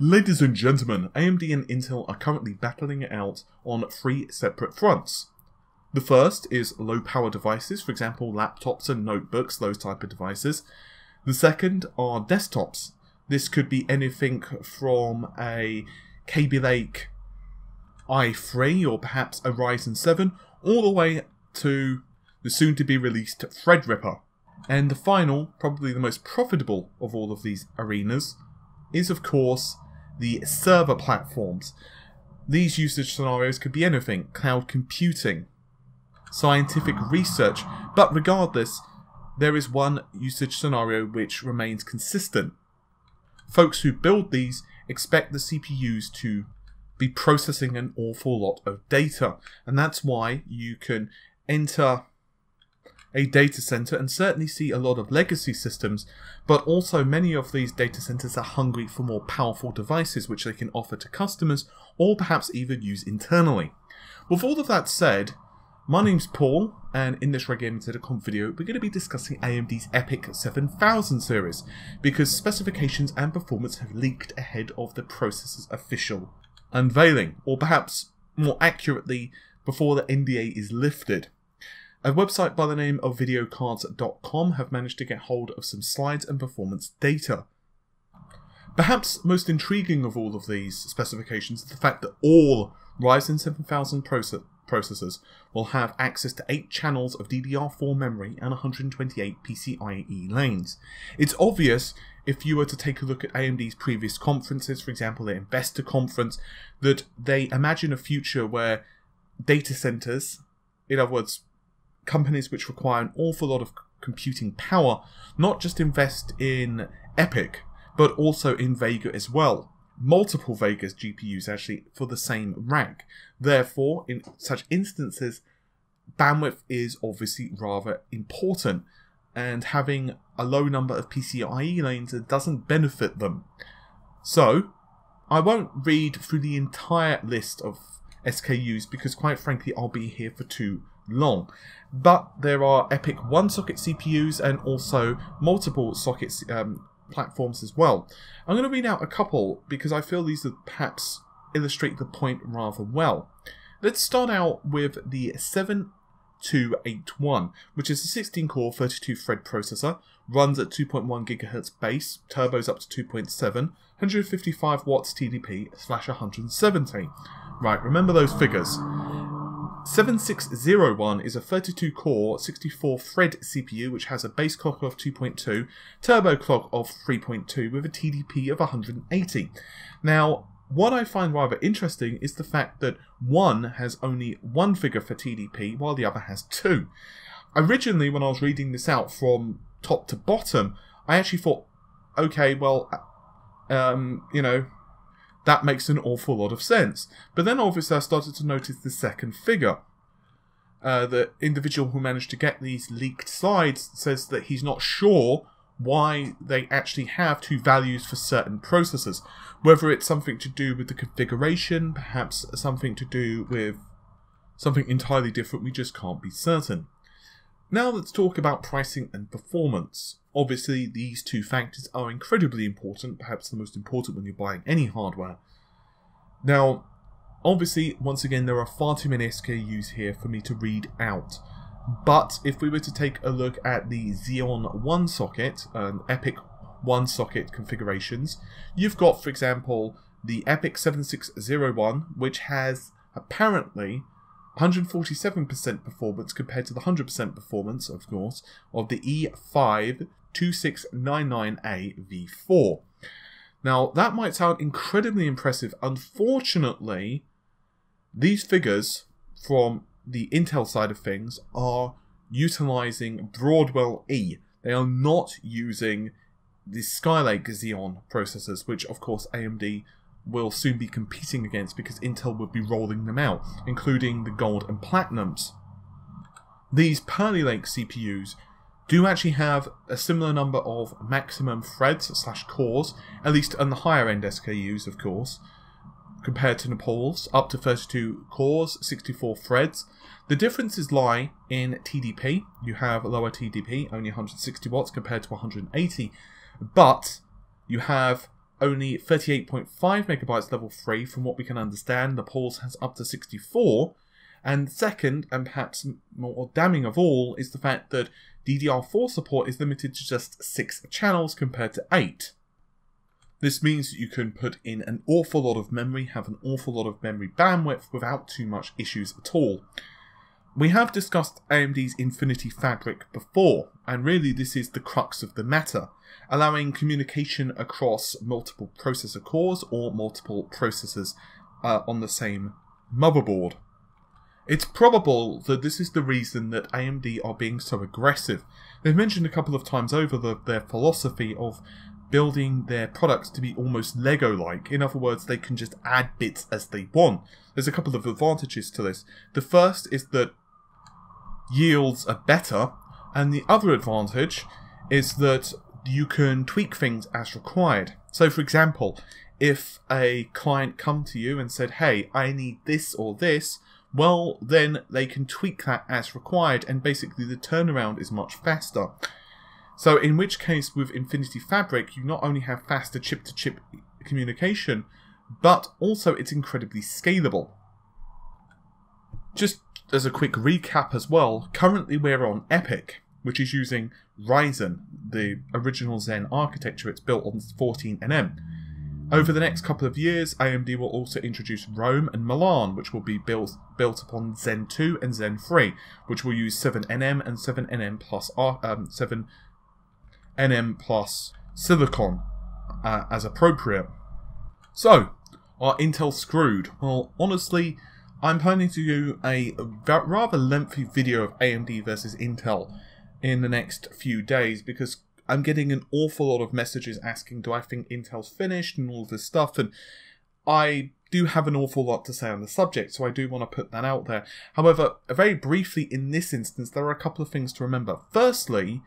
Ladies and gentlemen, AMD and Intel are currently battling it out on three separate fronts. The first is low power devices, for example laptops and notebooks, those type of devices. The second are desktops. This could be anything from a Kaby Lake i3 or perhaps a Ryzen 7, all the way to the soon to be released Threadripper. And the final, probably the most profitable of all of these arenas, is of course the server platforms. These usage scenarios could be anything cloud computing, scientific research, but regardless, there is one usage scenario which remains consistent. Folks who build these expect the CPUs to be processing an awful lot of data, and that's why you can enter a data center and certainly see a lot of legacy systems, but also many of these data centers are hungry for more powerful devices which they can offer to customers or perhaps even use internally. With all of that said, my name's Paul, and in this Red Gaming video, we're going to be discussing AMD's EPYC 7000 series, because specifications and performance have leaked ahead of the processor's official unveiling, or perhaps more accurately, before the NDA is lifted. A website by the name of videocardz.com have managed to get hold of some slides and performance data. Perhaps most intriguing of all of these specifications is the fact that all Ryzen 7000 process processors will have access to 8 channels of DDR4 memory and 128 PCIe lanes. It's obvious if you were to take a look at AMD's previous conferences, for example their investor conference, that they imagine a future where data centers, in other words, companies which require an awful lot of computing power, not just invest in Epyc, but also in Vega as well multiple Vegas GPUs actually for the same rank. Therefore, in such instances, bandwidth is obviously rather important, and having a low number of PCIe lanes doesn't benefit them. So, I won't read through the entire list of SKUs because, quite frankly, I'll be here for too long. But there are Epyc one socket CPUs and also multiple sockets um, platforms as well. I'm going to read out a couple because I feel these perhaps illustrate the point rather well. Let's start out with the 7281, which is a 16 core 32 thread processor, runs at 2.1 GHz base, turbos up to 2.7, 155 watts TDP slash 170. Right, remember those figures. 7601 is a 32 core 64 thread CPU which has a base clock of 2.2, turbo clock of 3.2 with a TDP of 180. Now, what I find rather interesting is the fact that one has only one figure for TDP while the other has two. Originally, when I was reading this out from top to bottom, I actually thought, okay, well, um, you know, that makes an awful lot of sense. But then obviously I started to notice the second figure. Uh, the individual who managed to get these leaked slides says that he's not sure why they actually have two values for certain processors. Whether it's something to do with the configuration, perhaps something to do with something entirely different, we just can't be certain. Now let's talk about pricing and performance. Obviously, these two factors are incredibly important, perhaps the most important when you're buying any hardware. Now, obviously, once again, there are far too many SKUs here for me to read out. But if we were to take a look at the Xeon 1 socket, um, Epyc 1 socket configurations, you've got, for example, the Epyc 7601, which has apparently 147% performance compared to the 100% performance, of course, of the E5 2699A V4. Now, that might sound incredibly impressive. Unfortunately, these figures from the Intel side of things are utilizing Broadwell E. They are not using the Skylake Xeon processors, which of course AMD will soon be competing against because Intel will be rolling them out, including the Gold and Platinums. These Pearly Lake CPUs do actually have a similar number of maximum threads slash cores, at least on the higher end SKUs, of course, compared to Naples, up to 32 cores, 64 threads. The differences lie in TDP. You have lower TDP, only 160 watts compared to 180, but you have only 38.5 megabytes level 3 from what we can understand. Naples has up to 64. And second, and perhaps more damning of all, is the fact that DDR4 support is limited to just 6 channels compared to 8. This means that you can put in an awful lot of memory, have an awful lot of memory bandwidth without too much issues at all. We have discussed AMD's Infinity Fabric before, and really this is the crux of the matter, allowing communication across multiple processor cores or multiple processors uh, on the same motherboard. It's probable that this is the reason that AMD are being so aggressive. They've mentioned a couple of times over the, their philosophy of building their products to be almost Lego like. In other words, they can just add bits as they want. There's a couple of advantages to this. The first is that yields are better, and the other advantage is that you can tweak things as required. So, for example, if a client come to you and said, "Hey, I need this or this," well, then they can tweak that as required, and basically the turnaround is much faster. So, in which case, with Infinity Fabric, you not only have faster chip to chip communication, but also it's incredibly scalable. Just as a quick recap as well, currently we're on Epyc, which is using Ryzen, the original Zen architecture. It's built on 14nm. Over the next couple of years, AMD will also introduce Rome and Milan, which will be built built upon Zen 2 and Zen 3, which will use 7nm and 7nm plus um, 7nm plus silicon uh, as appropriate. So, are Intel screwed? Well, honestly, I'm planning to do a rather lengthy video of AMD versus Intel in the next few days because I'm getting an awful lot of messages asking, do I think Intel's finished and all this stuff, and I do have an awful lot to say on the subject, so I do want to put that out there. However, very briefly in this instance, there are a couple of things to remember. Firstly,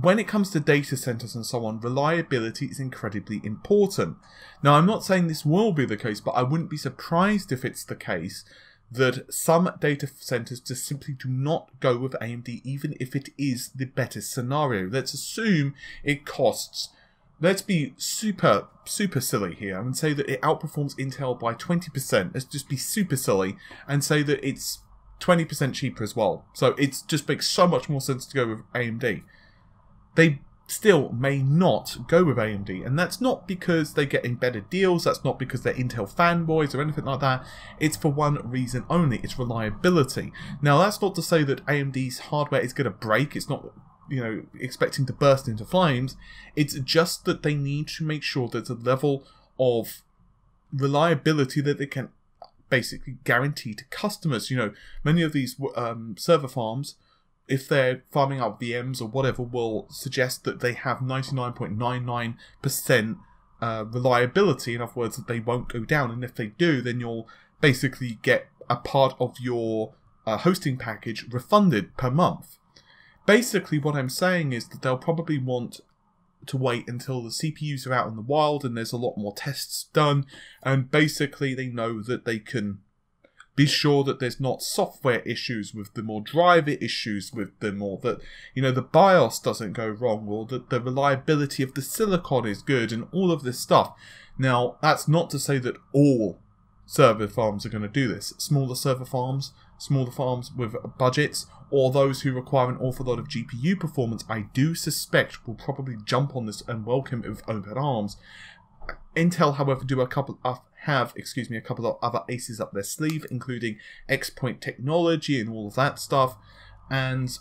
when it comes to data centers and so on, reliability is incredibly important. Now, I'm not saying this will be the case, but I wouldn't be surprised if it's the case that some data centers just simply do not go with AMD, even if it is the better scenario. Let's assume it costs. Let's be super, super silly here and say that it outperforms Intel by 20%. Let's just be super silly and say that it's 20% cheaper as well. So it just makes so much more sense to go with AMD. They still may not go with AMD. And that's not because they get better deals, that's not because they're Intel fanboys or anything like that. It's for one reason only, it's reliability. Now that's not to say that AMD's hardware is going to break, it's not you know, expecting to burst into flames. It's just that they need to make sure there's a level of reliability that they can basically guarantee to customers. You know, many of these um, server farms if they're farming out VMs or whatever, will suggest that they have 99.99% uh, reliability. In other words, that they won't go down. And if they do, then you'll basically get a part of your uh, hosting package refunded per month. Basically, what I'm saying is that they'll probably want to wait until the CPUs are out in the wild and there's a lot more tests done, and basically they know that they can be sure that there's not software issues with them or driver issues with them or that you know the BIOS doesn't go wrong or that the reliability of the silicon is good and all of this stuff. Now that's not to say that all server farms are going to do this. Smaller server farms, smaller farms with budgets, or those who require an awful lot of GPU performance, I do suspect will probably jump on this and welcome it with open arms. Intel, however, do a couple of have, excuse me, a couple of other aces up their sleeve, including X-Point technology and all of that stuff. And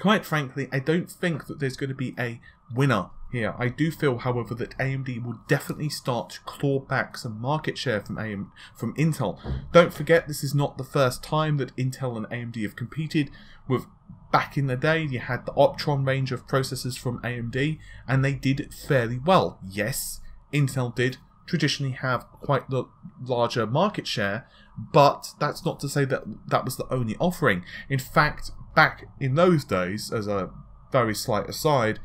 quite frankly, I don't think that there's going to be a winner here. I do feel, however, that AMD will definitely start to claw back some market share from AM from Intel. Don't forget, this is not the first time that Intel and AMD have competed. With back in the day, you had the Opteron range of processors from AMD, and they did fairly well. Yes, Intel did traditionally have quite the larger market share, but that's not to say that that was the only offering. In fact, back in those days, as a very slight aside,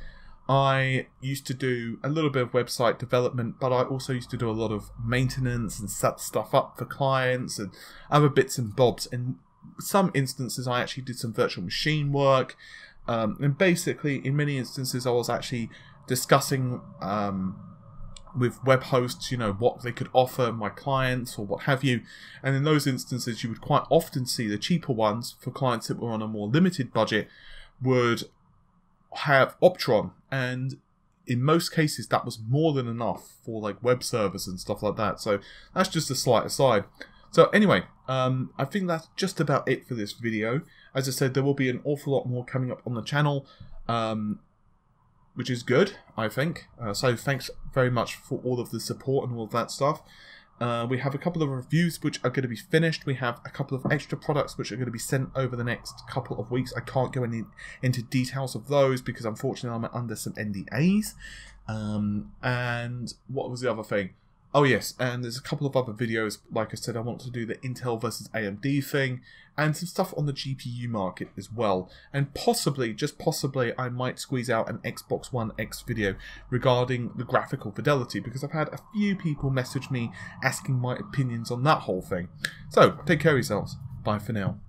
I used to do a little bit of website development, but I also used to do a lot of maintenance and set stuff up for clients and other bits and bobs. In some instances, I actually did some virtual machine work. Um, and basically, in many instances, I was actually discussing um, with web hosts, you know, what they could offer my clients or what have you. And in those instances, you would quite often see the cheaper ones for clients that were on a more limited budget would have Opteron. And in most cases, that was more than enough for like web servers and stuff like that. So that's just a slight aside. So anyway, um, I think that's just about it for this video. As I said, there will be an awful lot more coming up on the channel. Um, which is good, I think. Uh, so thanks very much for all of the support and all of that stuff. Uh, we have a couple of reviews which are going to be finished. We have a couple of extra products which are going to be sent over the next couple of weeks. I can't go any, into details of those because unfortunately I'm under some NDAs. Um, and what was the other thing? Oh yes, and there's a couple of other videos. Like I said, I want to do the Intel versus AMD thing, and some stuff on the GPU market as well. And possibly, just possibly, I might squeeze out an Xbox One X video regarding the graphical fidelity, because I've had a few people message me asking my opinions on that whole thing. So, take care of yourselves. Bye for now.